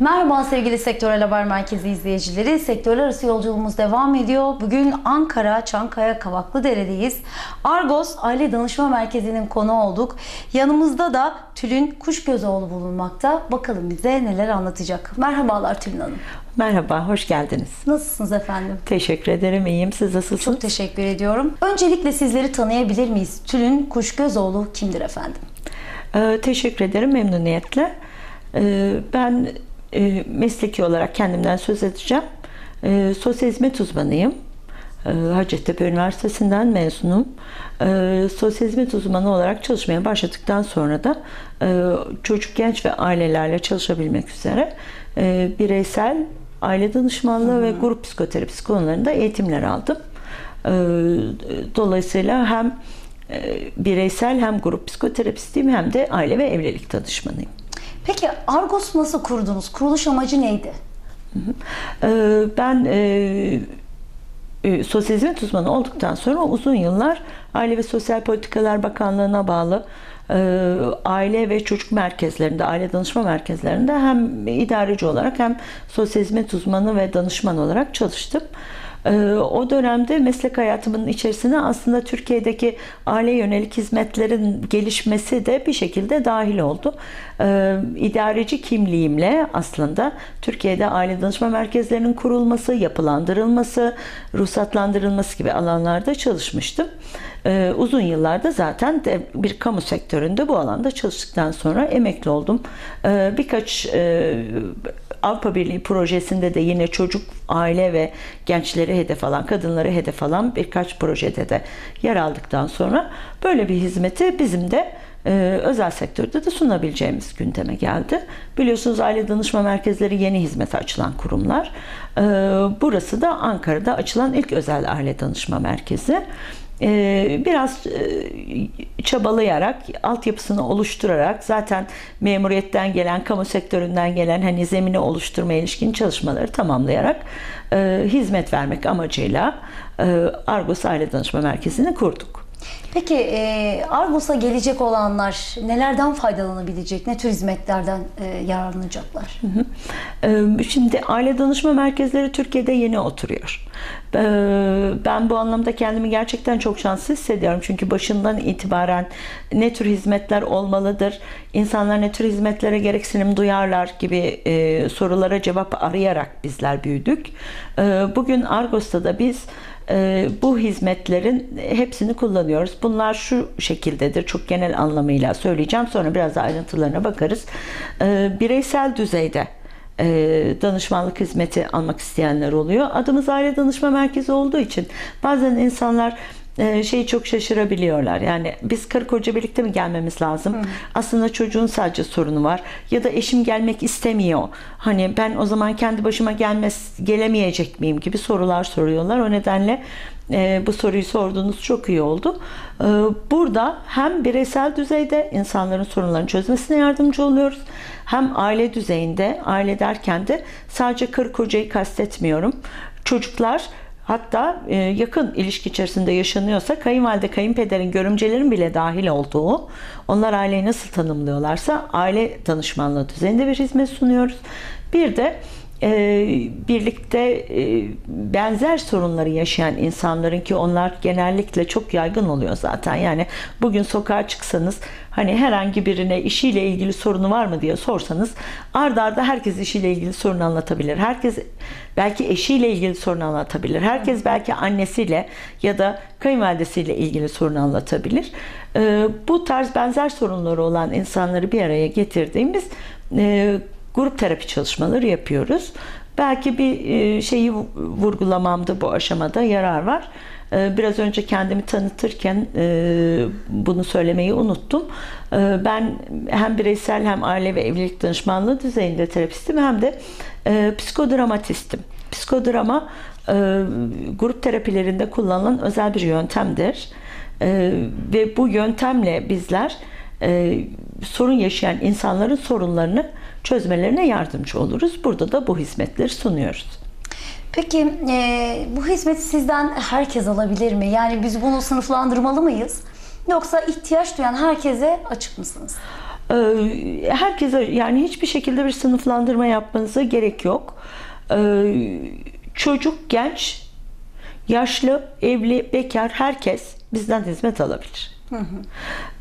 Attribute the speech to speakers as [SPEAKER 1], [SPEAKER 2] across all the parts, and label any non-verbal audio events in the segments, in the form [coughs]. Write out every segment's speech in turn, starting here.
[SPEAKER 1] Merhaba sevgili Sektörel Haber Merkezi izleyicileri. Sektörler arası yolculuğumuz devam ediyor. Bugün Ankara, Çankaya, Kavaklıdere'deyiz. Argos Aile Danışma Merkezi'nin konu olduk. Yanımızda da Tülin Kuşgözoğlu bulunmakta. Bakalım bize neler anlatacak. Merhabalar Tülin Hanım.
[SPEAKER 2] Merhaba, hoş geldiniz.
[SPEAKER 1] Nasılsınız efendim?
[SPEAKER 2] Teşekkür ederim, iyiyim. Siz nasılsınız?
[SPEAKER 1] Çok teşekkür ediyorum. Öncelikle sizleri tanıyabilir miyiz? Tülin Kuşgözoğlu kimdir efendim?
[SPEAKER 2] Ee, teşekkür ederim, memnuniyetle. Ee, ben e, mesleki olarak kendimden söz edeceğim. E, sosyal hizmet uzmanıyım. E, Hacettepe Üniversitesi'nden mezunum. E, sosyal hizmet uzmanı olarak çalışmaya başladıktan sonra da e, çocuk, genç ve ailelerle çalışabilmek üzere e, bireysel aile danışmanlığı ve grup psikoterapisi konularında eğitimler aldım. E, dolayısıyla hem e, bireysel hem grup psikoterapistiyim hem de aile ve evlilik danışmanıyım.
[SPEAKER 1] Peki Argos nasıl kurdunuz? Kuruluş amacı neydi?
[SPEAKER 2] Ee, Ben e, e, sosyal hizmet uzmanı olduktan sonra uzun yıllar Aile ve Sosyal Politikalar Bakanlığı'na bağlı e, aile ve çocuk merkezlerinde, aile danışma merkezlerinde hem idareci olarak hem sosyal hizmet uzmanı ve danışman olarak çalıştım. Ee, O dönemde meslek hayatımın içerisine aslında Türkiye'deki aile yönelik hizmetlerin gelişmesi de bir şekilde dahil oldu. Ee, İdareci kimliğimle aslında Türkiye'de aile danışma merkezlerinin kurulması, yapılandırılması, ruhsatlandırılması gibi alanlarda çalışmıştım. Ee, Uzun yıllarda zaten de bir kamu sektöründe bu alanda çalıştıktan sonra emekli oldum. Birkaç e, Avrupa Birliği projesinde de yine çocuk, aile ve gençleri hedef alan, kadınları hedef alan birkaç projede de yer aldıktan sonra böyle bir hizmeti bizim de e, özel sektörde de sunabileceğimiz gündeme geldi. Biliyorsunuz aile danışma merkezleri yeni hizmete açılan kurumlar. E, burası da Ankara'da açılan ilk özel aile danışma merkezi. Ee, biraz e, çabalayarak, altyapısını oluşturarak zaten memuriyetten gelen, kamu sektöründen gelen hani zemini oluşturma ilişkin çalışmaları tamamlayarak e, hizmet vermek amacıyla e, Argos Aile Danışma Merkezi'ni kurduk.
[SPEAKER 1] Peki e, Argos'a gelecek olanlar nelerden faydalanabilecek? Ne tür hizmetlerden e, yararlanacaklar?
[SPEAKER 2] Ee, Şimdi aile danışma merkezleri Türkiye'de yeni oturuyor. Ee, Ben bu anlamda kendimi gerçekten çok şanslı hissediyorum. Çünkü başından itibaren ne tür hizmetler olmalıdır, insanlar ne tür hizmetlere gereksinim duyarlar gibi e, sorulara cevap arayarak bizler büyüdük. Ee, Bugün Argos'ta da biz e, bu hizmetlerin hepsini kullanıyoruz. Bunlar şu şekildedir. Çok genel anlamıyla söyleyeceğim. Sonra biraz da ayrıntılarına bakarız. Ee, Bireysel düzeyde e, danışmanlık hizmeti almak isteyenler oluyor. Adımız aile danışma merkezi olduğu için bazen insanlar şeyi çok şaşırabiliyorlar. Yani biz karı koca birlikte mi gelmemiz lazım? Aslında çocuğun sadece sorunu var. Ya da eşim gelmek istemiyor. Hani ben o zaman kendi başıma gelmez gelemeyecek miyim gibi sorular soruyorlar. O nedenle e, bu soruyu sorduğunuz çok iyi oldu. E, burada hem bireysel düzeyde insanların sorunlarını çözmesine yardımcı oluyoruz. Hem aile düzeyinde, aile derken de sadece karı kocayı kastetmiyorum. Çocuklar Hatta e, yakın ilişki içerisinde yaşanıyorsa kayınvalide, kayınpederin, görümcelerin bile dahil olduğu, onlar aileyi nasıl tanımlıyorlarsa aile danışmanlığı düzeyinde bir hizmet sunuyoruz. Bir de birlikte e, benzer sorunları yaşayan insanların ki onlar genellikle çok yaygın oluyor zaten. Yani bugün sokağa çıksanız hani herhangi birine işiyle ilgili sorunu var mı diye sorsanız ardarda arda herkes işiyle ilgili sorunu anlatabilir. Herkes belki eşiyle ilgili sorunu anlatabilir. Herkes belki annesiyle ya da kayınvalidesiyle ilgili sorunu anlatabilir. E, bu tarz benzer sorunları olan insanları bir araya getirdiğimiz e, grup terapi çalışmaları yapıyoruz. Belki bir e, şeyi vurgulamamda bu aşamada yarar var. E, Biraz önce kendimi tanıtırken e, bunu söylemeyi unuttum. Ben hem bireysel hem aile ve evlilik danışmanlığı düzeyinde terapistim hem de psikodramatistim. Psikodrama grup terapilerinde kullanılan özel bir yöntemdir. Ve bu yöntemle bizler sorun yaşayan insanların sorunlarını çözmelerine yardımcı oluruz. Burada da bu hizmetleri sunuyoruz.
[SPEAKER 1] Peki e, bu hizmeti sizden herkes alabilir mi? Yani biz bunu sınıflandırmalı mıyız? Yoksa ihtiyaç duyan herkese açık mısınız?
[SPEAKER 2] E, herkese yani hiçbir şekilde bir sınıflandırma yapmanıza gerek yok. E, çocuk, genç, yaşlı, evli, bekar herkes bizden hizmet alabilir.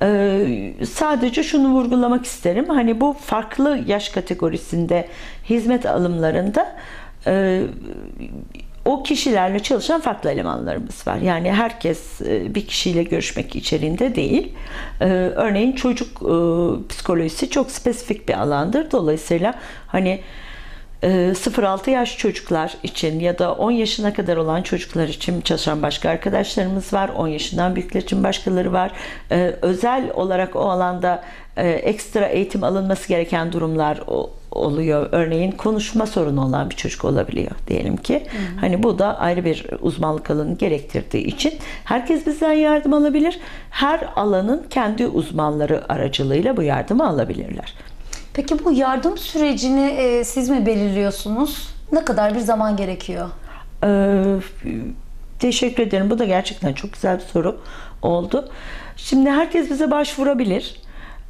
[SPEAKER 2] Ee, sadece şunu vurgulamak isterim. Hani bu farklı yaş kategorisinde hizmet alımlarında e, o kişilerle çalışan farklı elemanlarımız var. Yani herkes e, bir kişiyle görüşmek içeriğinde değil. E, örneğin çocuk e, psikolojisi çok spesifik bir alandır. Dolayısıyla hani 0-6 yaş çocuklar için ya da 10 yaşına kadar olan çocuklar için çalışan başka arkadaşlarımız var. 10 yaşından büyükler için başkaları var. Özel olarak o alanda ekstra eğitim alınması gereken durumlar oluyor. Örneğin konuşma sorunu olan bir çocuk olabiliyor diyelim ki. Hı hı. Hani bu da ayrı bir uzmanlık alanı gerektirdiği için herkes bizden yardım alabilir. Her alanın kendi uzmanları aracılığıyla bu yardımı alabilirler.
[SPEAKER 1] Peki bu yardım sürecini e, siz mi belirliyorsunuz? Ne kadar bir zaman gerekiyor?
[SPEAKER 2] Ee, teşekkür ederim. Bu da gerçekten çok güzel bir soru oldu. Şimdi herkes bize başvurabilir.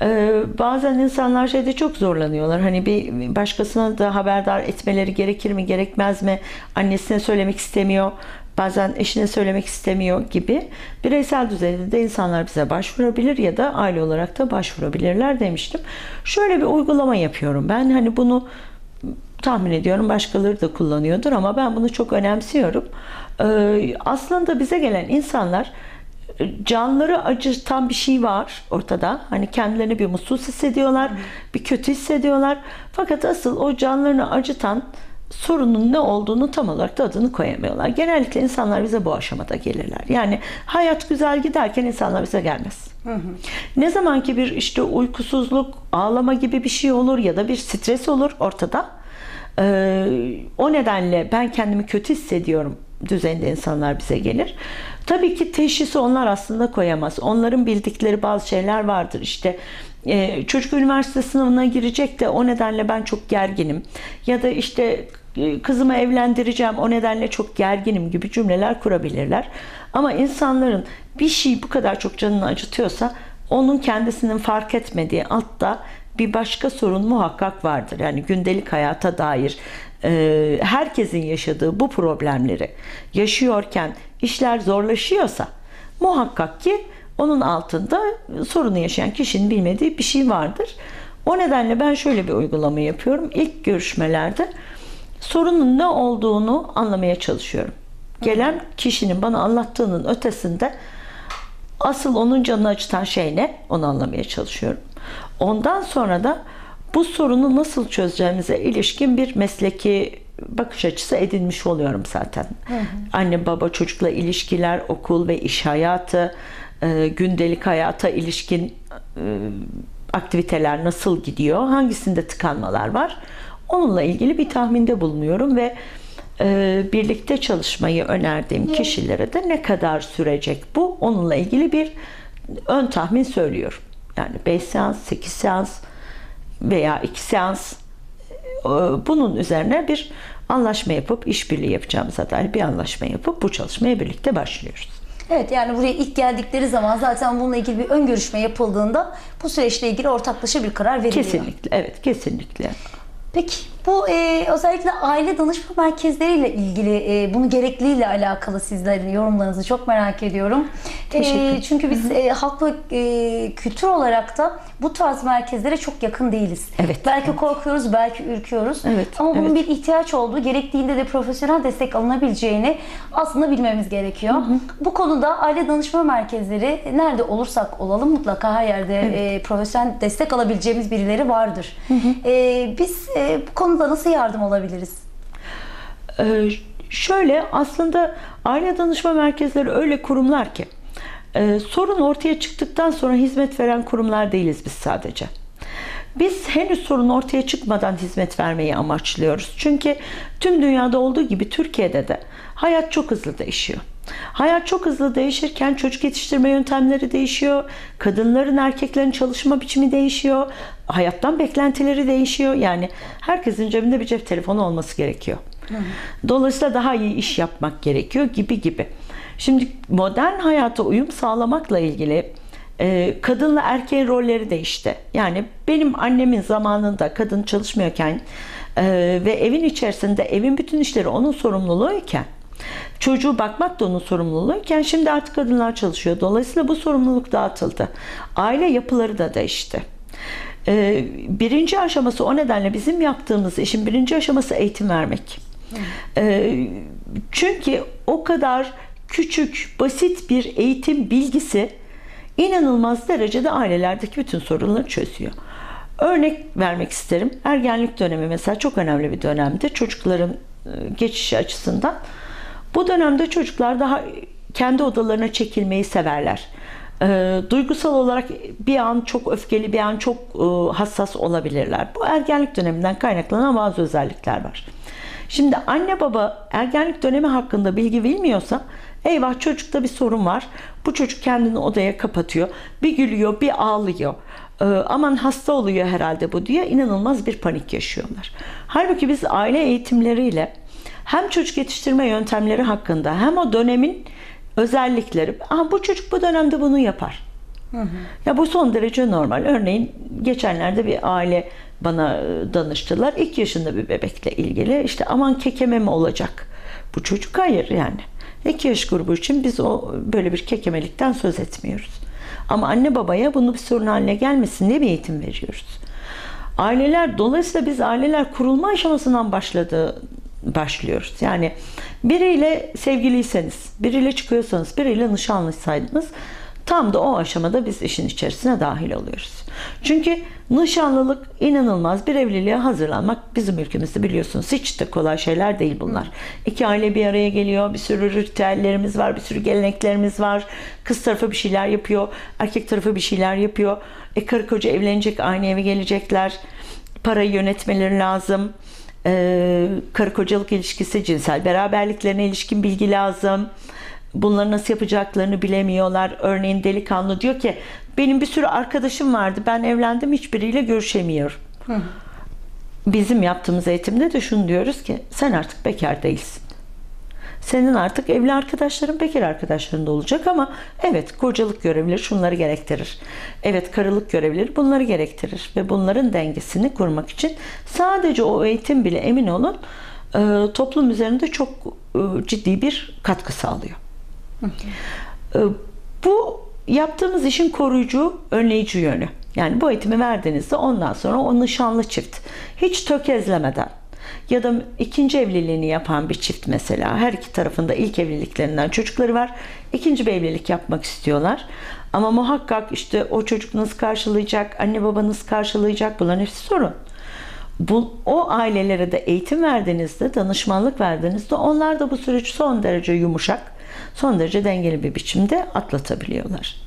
[SPEAKER 2] Ee, bazen insanlar şeyde çok zorlanıyorlar. Hani bir başkasına da haberdar etmeleri gerekir mi, gerekmez mi? Annesine söylemek istemiyor. Bazen eşine söylemek istemiyor gibi. Bireysel düzeyde de insanlar bize başvurabilir ya da aile olarak da başvurabilirler demiştim. Şöyle bir uygulama yapıyorum. Ben hani bunu tahmin ediyorum başkaları da kullanıyordur ama ben bunu çok önemsiyorum. Ee, aslında bize gelen insanlar canları acıtan bir şey var ortada. Hani kendilerini bir mutsuz hissediyorlar, bir kötü hissediyorlar. Fakat asıl o canlarını acıtan sorunun ne olduğunu tam olarak da adını koyamıyorlar. Genellikle insanlar bize bu aşamada gelirler. Yani hayat güzel giderken insanlar bize gelmez. Hı hı. Ne zaman ki bir işte uykusuzluk, ağlama gibi bir şey olur ya da bir stres olur ortada. Ee, o nedenle ben kendimi kötü hissediyorum düzeyinde insanlar bize gelir. Tabii ki teşhisi onlar aslında koyamaz. Onların bildikleri bazı şeyler vardır. İşte e, çocuk üniversite sınavına girecek de o nedenle ben çok gerginim. Ya da işte e, kızımı evlendireceğim o nedenle çok gerginim gibi cümleler kurabilirler. Ama insanların bir şey bu kadar çok canını acıtıyorsa onun kendisinin fark etmediği altta bir başka sorun muhakkak vardır. Yani gündelik hayata dair e, herkesin yaşadığı bu problemleri yaşıyorken işler zorlaşıyorsa muhakkak ki onun altında sorunu yaşayan kişinin bilmediği bir şey vardır. O nedenle ben şöyle bir uygulama yapıyorum. İlk görüşmelerde sorunun ne olduğunu anlamaya çalışıyorum. Gelen kişinin bana anlattığının ötesinde asıl onun canını acıtan şey ne? Onu anlamaya çalışıyorum. Ondan sonra da bu sorunu nasıl çözeceğimize ilişkin bir mesleki bakış açısı edinmiş oluyorum zaten. Hı hı. Anne baba çocukla ilişkiler, okul ve iş hayatı, e, gündelik hayata ilişkin e, aktiviteler nasıl gidiyor, hangisinde tıkanmalar var. Onunla ilgili bir tahminde bulunuyorum ve e, birlikte çalışmayı önerdiğim kişilere de ne kadar sürecek bu onunla ilgili bir ön tahmin söylüyorum. Yani 5 seans, 8 seans veya 2 seans e, bunun üzerine bir anlaşma yapıp işbirliği yapacağımıza dair bir anlaşma yapıp bu çalışmaya birlikte başlıyoruz.
[SPEAKER 1] Evet yani buraya ilk geldikleri zaman zaten bununla ilgili bir ön görüşme yapıldığında bu süreçle ilgili ortaklaşa bir karar veriliyor.
[SPEAKER 2] Kesinlikle evet kesinlikle.
[SPEAKER 1] Peki bu e, özellikle aile danışma merkezleriyle ilgili e, bunu gerekliliğiyle alakalı sizlerin yorumlarınızı çok merak ediyorum. Teşekkür e, Çünkü biz e, halk ve e, kültür olarak da bu tarz merkezlere çok yakın değiliz.
[SPEAKER 2] Evet.
[SPEAKER 1] Belki
[SPEAKER 2] evet.
[SPEAKER 1] korkuyoruz, belki ürküyoruz.
[SPEAKER 2] Evet.
[SPEAKER 1] Ama bunun
[SPEAKER 2] evet.
[SPEAKER 1] bir ihtiyaç olduğu, gerektiğinde de profesyonel destek alınabileceğini aslında bilmemiz gerekiyor. Hı hı. Bu konuda aile danışma merkezleri nerede olursak olalım mutlaka her yerde evet. e, profesyonel destek alabileceğimiz birileri vardır. Hı hı. E, biz e, bu konuda nasıl yardım alabiliriz?
[SPEAKER 2] Ee, şöyle aslında aile danışma merkezleri öyle kurumlar ki e, sorun ortaya çıktıktan sonra hizmet veren kurumlar değiliz biz sadece. Biz henüz sorun ortaya çıkmadan hizmet vermeyi amaçlıyoruz. Çünkü tüm dünyada olduğu gibi Türkiye'de de hayat çok hızlı değişiyor. Hayat çok hızlı değişirken çocuk yetiştirme yöntemleri değişiyor. Kadınların, erkeklerin çalışma biçimi değişiyor. Hayattan beklentileri değişiyor. Yani herkesin cebinde bir cep telefonu olması gerekiyor. Dolayısıyla daha iyi iş yapmak gerekiyor gibi gibi. Şimdi modern hayata uyum sağlamakla ilgili e, kadınla erkeğin rolleri değişti. Yani benim annemin zamanında kadın çalışmıyorken e, ve evin içerisinde evin bütün işleri onun sorumluluğuyken çocuğu bakmak da onun sorumluluğuyken şimdi artık kadınlar çalışıyor. Dolayısıyla bu sorumluluk dağıtıldı. Aile yapıları da değişti. E, birinci aşaması o nedenle bizim yaptığımız işin birinci aşaması eğitim vermek. E, çünkü o kadar küçük, basit bir eğitim bilgisi inanılmaz derecede ailelerdeki bütün sorunları çözüyor. Örnek vermek isterim. Ergenlik dönemi mesela çok önemli bir dönemdir çocukların e, geçişi açısından. Bu dönemde çocuklar daha kendi odalarına çekilmeyi severler. E, duygusal olarak bir an çok öfkeli, bir an çok e, hassas olabilirler. Bu ergenlik döneminden kaynaklanan bazı özellikler var. Şimdi anne baba ergenlik dönemi hakkında bilgi bilmiyorsa eyvah çocukta bir sorun var. Bu çocuk kendini odaya kapatıyor. Bir gülüyor, bir ağlıyor. Ee, aman hasta oluyor herhalde bu diye inanılmaz bir panik yaşıyorlar. Halbuki biz aile eğitimleriyle hem çocuk yetiştirme yöntemleri hakkında hem o dönemin özellikleri. Aha, bu çocuk bu dönemde bunu yapar. Hı hı. Ya bu son derece normal. Örneğin geçenlerde bir aile bana e, danıştılar. İlk yaşında bir bebekle ilgili. İşte aman kekeme mi olacak? Bu çocuk hayır yani. İki yaş grubu için biz o böyle bir kekemelikten söz etmiyoruz. Ama anne babaya bunu bir sorun haline gelmesin diye bir eğitim veriyoruz. Aileler dolayısıyla biz aileler kurulma aşamasından başladı başlıyoruz. Yani biriyle sevgiliyseniz, biriyle çıkıyorsanız, biriyle nişanlıysaydınız tam da o aşamada biz işin içerisine dahil oluyoruz. Çünkü nişanlılık inanılmaz bir evliliğe hazırlanmak bizim ülkemizde biliyorsunuz hiç de kolay şeyler değil bunlar. İki aile bir araya geliyor, bir sürü ritüellerimiz var, bir sürü geleneklerimiz var. Kız tarafı bir şeyler yapıyor, erkek tarafı bir şeyler yapıyor. E karı koca evlenecek, aynı eve gelecekler. Parayı yönetmeleri lazım. Ee, karı kocalık ilişkisi, cinsel beraberliklerine ilişkin bilgi lazım bunları nasıl yapacaklarını bilemiyorlar. Örneğin delikanlı diyor ki benim bir sürü arkadaşım vardı. Ben evlendim hiçbiriyle görüşemiyorum. Hı. Bizim yaptığımız eğitimde de şunu diyoruz ki sen artık bekar değilsin. Senin artık evli arkadaşların bekar arkadaşların da olacak ama evet kocalık görevleri şunları gerektirir. Evet karılık görevleri bunları gerektirir ve bunların dengesini kurmak için sadece o eğitim bile emin olun e, toplum üzerinde çok e, ciddi bir katkı sağlıyor. Hı. Bu yaptığımız işin koruyucu, önleyici yönü. Yani bu eğitimi verdiğinizde ondan sonra o nişanlı çift hiç tökezlemeden ya da ikinci evliliğini yapan bir çift mesela her iki tarafında ilk evliliklerinden çocukları var. ikinci bir evlilik yapmak istiyorlar. Ama muhakkak işte o çocuk nasıl karşılayacak, anne babanız karşılayacak bunların hepsi sorun. Bu, o ailelere de eğitim verdiğinizde, danışmanlık verdiğinizde onlar da bu süreç son derece yumuşak son derece dengeli bir biçimde atlatabiliyorlar.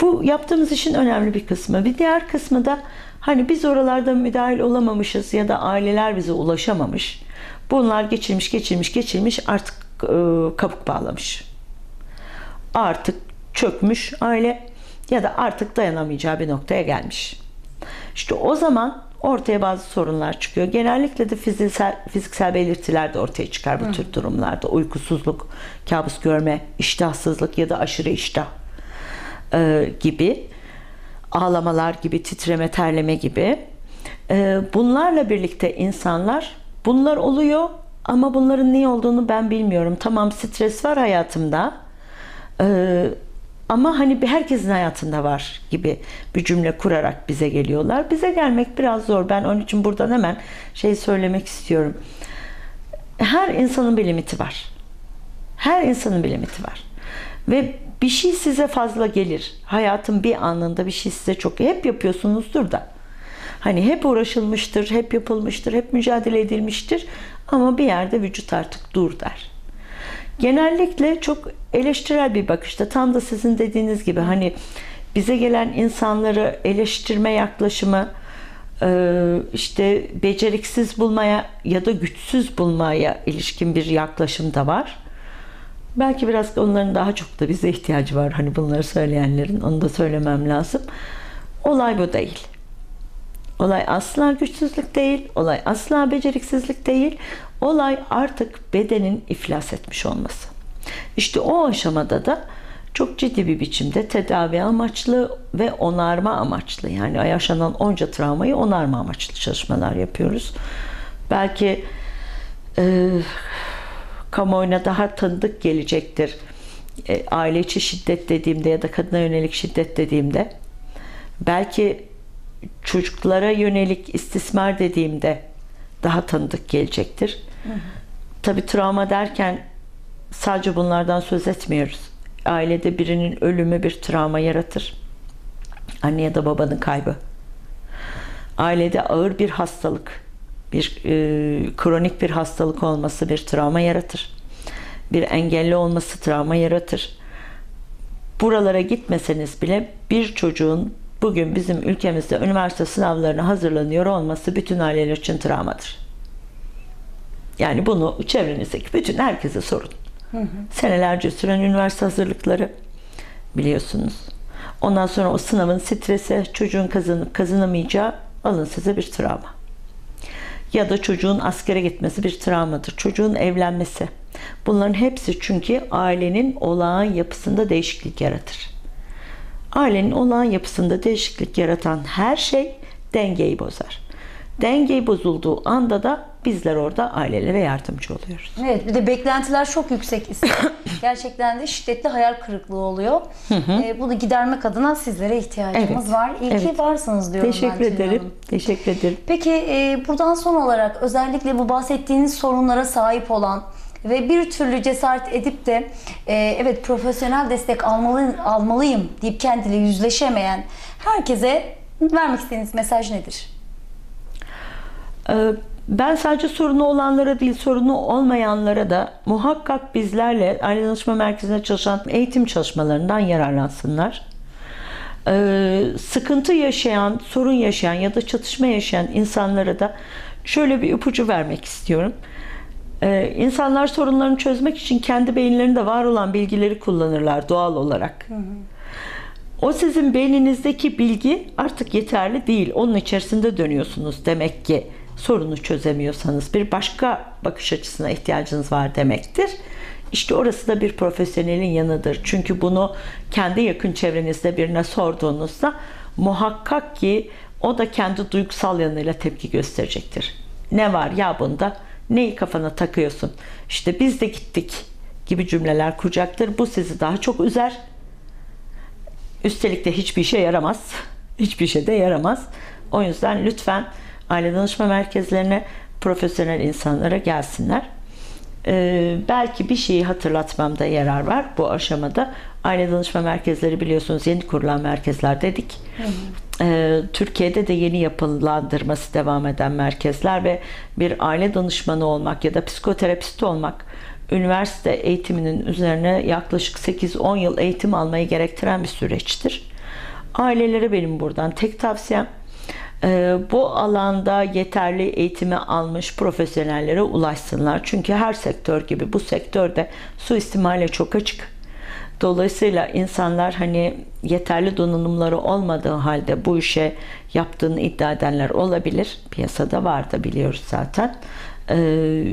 [SPEAKER 2] Bu yaptığımız işin önemli bir kısmı. Bir diğer kısmı da hani biz oralarda müdahil olamamışız ya da aileler bize ulaşamamış. Bunlar geçirmiş, geçirmiş, geçirmiş artık e, kabuk bağlamış. Artık çökmüş aile ya da artık dayanamayacağı bir noktaya gelmiş. İşte o zaman ortaya bazı sorunlar çıkıyor. Genellikle de fiziksel, fiziksel belirtiler de ortaya çıkar bu Hı. tür durumlarda. Uykusuzluk, kabus görme, iştahsızlık ya da aşırı iştah e, gibi ağlamalar gibi, titreme, terleme gibi. E, bunlarla birlikte insanlar bunlar oluyor ama bunların niye olduğunu ben bilmiyorum. Tamam stres var hayatımda. E, ama hani bir herkesin hayatında var gibi bir cümle kurarak bize geliyorlar. Bize gelmek biraz zor. Ben onun için buradan hemen şey söylemek istiyorum. Her insanın bir limiti var. Her insanın bir limiti var. Ve bir şey size fazla gelir. Hayatın bir anında bir şey size çok hep yapıyorsunuzdur da. Hani hep uğraşılmıştır, hep yapılmıştır, hep mücadele edilmiştir ama bir yerde vücut artık dur der. Genellikle çok eleştirel bir bakışta tam da sizin dediğiniz gibi hani bize gelen insanları eleştirme yaklaşımı e, işte beceriksiz bulmaya ya da güçsüz bulmaya ilişkin bir yaklaşım da var. Belki biraz onların daha çok da bize ihtiyacı var. Hani bunları söyleyenlerin onu da söylemem lazım. Olay bu değil. Olay asla güçsüzlük değil, olay asla beceriksizlik değil. Olay artık bedenin iflas etmiş olması. İşte o aşamada da çok ciddi bir biçimde tedavi amaçlı ve onarma amaçlı yani yaşanan onca travmayı onarma amaçlı çalışmalar yapıyoruz. Belki e, kamuoyuna daha tanıdık gelecektir. E, aile içi şiddet dediğimde ya da kadına yönelik şiddet dediğimde belki çocuklara yönelik istismar dediğimde daha tanıdık gelecektir. Tabi travma derken sadece bunlardan söz etmiyoruz. Ailede birinin ölümü bir travma yaratır. Anne ya da babanın kaybı. Ailede ağır bir hastalık, bir e, kronik bir hastalık olması bir travma yaratır. Bir engelli olması travma yaratır. Buralara gitmeseniz bile bir çocuğun bugün bizim ülkemizde üniversite sınavlarına hazırlanıyor olması bütün aileler için travmadır. Yani bunu çevrenizdeki bütün herkese sorun. Hı hı. Senelerce süren üniversite hazırlıkları biliyorsunuz. Ondan sonra o sınavın stresi, çocuğun kazanıp kazanamayacağı alın size bir travma. Ya da çocuğun askere gitmesi bir travmadır. Çocuğun evlenmesi. Bunların hepsi çünkü ailenin olağan yapısında değişiklik yaratır. Ailenin olağan yapısında değişiklik yaratan her şey dengeyi bozar. Dengeyi bozulduğu anda da bizler orada ailelere yardımcı oluyoruz.
[SPEAKER 1] Evet bir de beklentiler çok yüksek ise [coughs] gerçekten de şiddetli hayal kırıklığı oluyor. Ee, bunu gidermek adına sizlere ihtiyacımız
[SPEAKER 2] Evet,
[SPEAKER 1] var. İyi ki
[SPEAKER 2] evet.
[SPEAKER 1] varsınız diyorum
[SPEAKER 2] Teşekkür
[SPEAKER 1] ben
[SPEAKER 2] ederim.
[SPEAKER 1] Hanım.
[SPEAKER 2] Teşekkür ederim.
[SPEAKER 1] Peki e, buradan son olarak özellikle bu bahsettiğiniz sorunlara sahip olan ve bir türlü cesaret edip de e, evet profesyonel destek almalı, almalıyım deyip kendiyle yüzleşemeyen herkese vermek istediğiniz mesaj nedir?
[SPEAKER 2] Ee, Ben sadece sorunu olanlara değil, sorunu olmayanlara da muhakkak bizlerle aile danışma merkezinde çalışan eğitim çalışmalarından yararlansınlar. Ee, Sıkıntı yaşayan, sorun yaşayan ya da çatışma yaşayan insanlara da şöyle bir ipucu vermek istiyorum. Ee, İnsanlar sorunlarını çözmek için kendi beyinlerinde var olan bilgileri kullanırlar doğal olarak. O sizin beyninizdeki bilgi artık yeterli değil. Onun içerisinde dönüyorsunuz demek ki sorunu çözemiyorsanız bir başka bakış açısına ihtiyacınız var demektir. İşte orası da bir profesyonelin yanıdır. Çünkü bunu kendi yakın çevrenizde birine sorduğunuzda muhakkak ki o da kendi duygusal yanıyla tepki gösterecektir. Ne var ya bunda? Neyi kafana takıyorsun? İşte biz de gittik gibi cümleler kuracaktır. Bu sizi daha çok üzer. Üstelik de hiçbir işe yaramaz. Hiçbir şey de yaramaz. O yüzden lütfen aile danışma merkezlerine profesyonel insanlara gelsinler. Ee, belki bir şeyi hatırlatmamda yarar var bu aşamada. Aile danışma merkezleri biliyorsunuz yeni kurulan merkezler dedik. Ee, Türkiye'de de yeni yapılandırması devam eden merkezler ve bir aile danışmanı olmak ya da psikoterapist olmak üniversite eğitiminin üzerine yaklaşık 8-10 yıl eğitim almayı gerektiren bir süreçtir. Ailelere benim buradan tek tavsiyem bu alanda yeterli eğitimi almış profesyonellere ulaşsınlar. Çünkü her sektör gibi bu sektörde suistimale çok açık. Dolayısıyla insanlar hani yeterli donanımları olmadığı halde bu işe yaptığını iddia edenler olabilir. Piyasada var da biliyoruz zaten. Ee,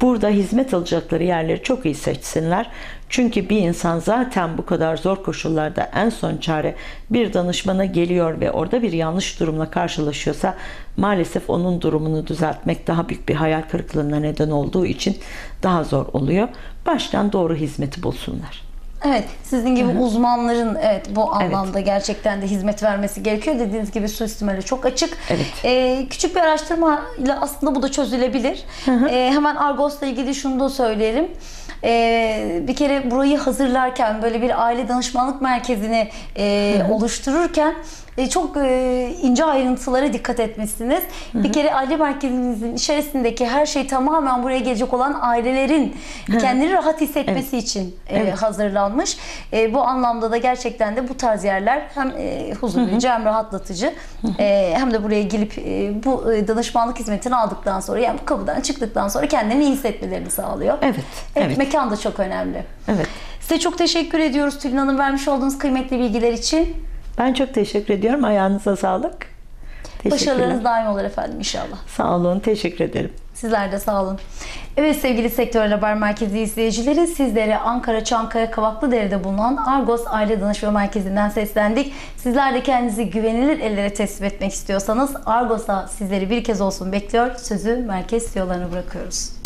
[SPEAKER 2] burada hizmet alacakları yerleri çok iyi seçsinler. Çünkü bir insan zaten bu kadar zor koşullarda en son çare bir danışmana geliyor ve orada bir yanlış durumla karşılaşıyorsa maalesef onun durumunu düzeltmek daha büyük bir hayal kırıklığına neden olduğu için daha zor oluyor. Baştan doğru hizmeti bulsunlar.
[SPEAKER 1] Evet, sizin gibi uzmanların evet bu anlamda gerçekten de hizmet vermesi gerekiyor. Dediğiniz gibi suistimali çok açık.
[SPEAKER 2] Evet.
[SPEAKER 1] Ee, küçük bir araştırmayla aslında bu da çözülebilir. Ee, hemen Argos'la ilgili şunu da söyleyelim. Ee, bir kere burayı hazırlarken böyle bir aile danışmanlık merkezini e, oluştururken e, çok e, ince ayrıntılara dikkat etmişsiniz. Bir kere aile merkezimizin içerisindeki her şey tamamen buraya gelecek olan ailelerin kendini rahat hissetmesi için e,
[SPEAKER 2] Evet.
[SPEAKER 1] hazırlanmış. E, bu anlamda da gerçekten de bu tarz yerler hem e, huzur verici hem rahatlatıcı e, hem de buraya gelip e, bu danışmanlık hizmetini aldıktan sonra yani bu kapıdan çıktıktan sonra kendini iyi hissetmelerini sağlıyor.
[SPEAKER 2] Evet, evet.
[SPEAKER 1] Mekan da çok önemli.
[SPEAKER 2] Evet.
[SPEAKER 1] Size çok teşekkür ediyoruz Tülin Hanım vermiş olduğunuz kıymetli bilgiler için.
[SPEAKER 2] Ben çok teşekkür ediyorum. Ayağınıza sağlık.
[SPEAKER 1] Başarılarınız daim olur efendim inşallah.
[SPEAKER 2] Sağ olun, teşekkür ederim.
[SPEAKER 1] Sizler de sağ olun. Evet sevgili Sektör Haber Merkezi izleyicileri sizlere Ankara Çankaya Kavaklıdere'de bulunan Argos Aile Danışma Merkezi'nden seslendik. Sizler de kendinizi güvenilir ellere teslim etmek istiyorsanız Argos'a sizleri bir kez olsun bekliyor. Sözü merkez CEO'larına bırakıyoruz.